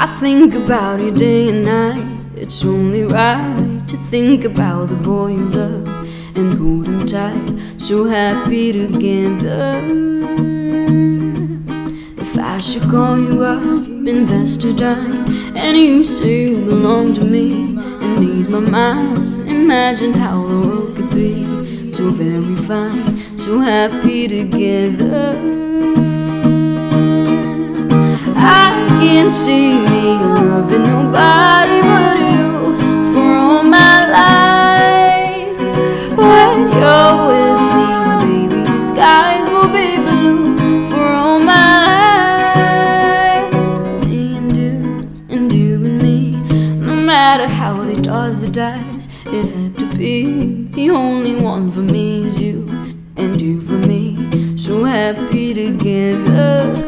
I think about you day and night. It's only right to think about the boy you love and hold him tight. So happy together. If I should call you up, invest a dime, and you say you belong to me and ease my mind, imagine how the world could be so very fine, so happy together. I can't see me loving nobody but you for all my life. When you're with me, baby, the skies will be blue for all my life. Me and you, and you and me, no matter how they toss the dice, it had to be. The only one for me is you, and you for me, so happy together.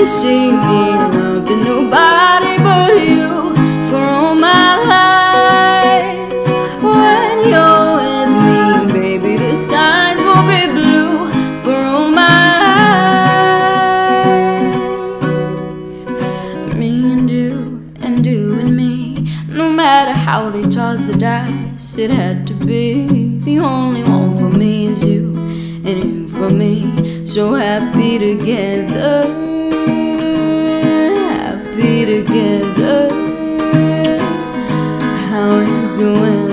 I can't see me loving nobody but you for all my life. When you're with me, baby, the skies will be blue for all my life. Me and you, and you and me, no matter how they toss the dice, it had to be. The only one for me is you, and you for me, so happy together. Together. How is the weather?